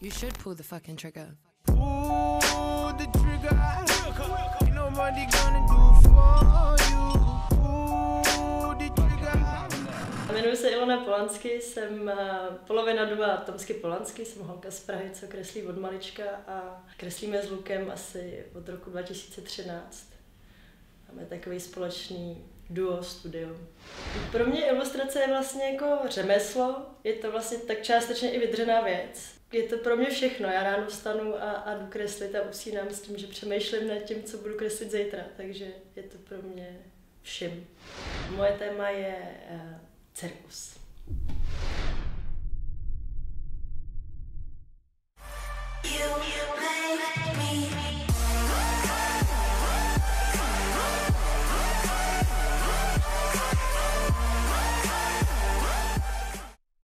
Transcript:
You should pull the fucking trigger. Pull the trigger. Ain't nobody gonna do for you. Pull the trigger. Jmenuji se Ilona Polansky, jsem eh, polovina duba Tomsky Polansky, jsem holka z Prahy, co kreslí od malička a kreslíme s Lukem asi od roku 2013. Máme takový společný duo studio. Pro mě ilustrace je vlastně jako řemeslo, je to vlastně tak částečně i vydřená věc. Je to pro mě všechno, já ráno vstanu a, a jdu kreslit a usínám s tím, že přemýšlím nad tím, co budu kreslit zítra, takže je to pro mě všim. Moje téma je uh, cirkus.